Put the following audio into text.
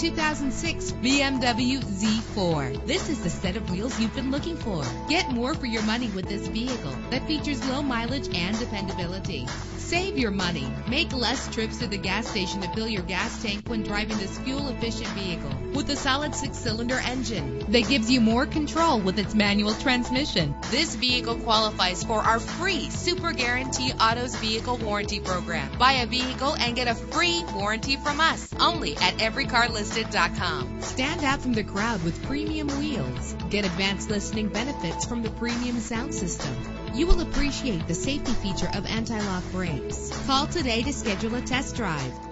2006 BMW Z4. This is the set of wheels you've been looking for. Get more for your money with this vehicle that features low mileage and dependability. Save your money. Make less trips to the gas station to fill your gas tank when driving this fuel-efficient vehicle. With a solid six-cylinder engine that gives you more control with its manual transmission. This vehicle qualifies for our free Super Guarantee Autos Vehicle Warranty Program. Buy a vehicle and get a free warranty from us only at everycarlisted.com. Stand out from the crowd with premium wheels. Get advanced listening benefits from the premium sound system. You will appreciate the safety feature of anti-lock brakes. Call today to schedule a test drive.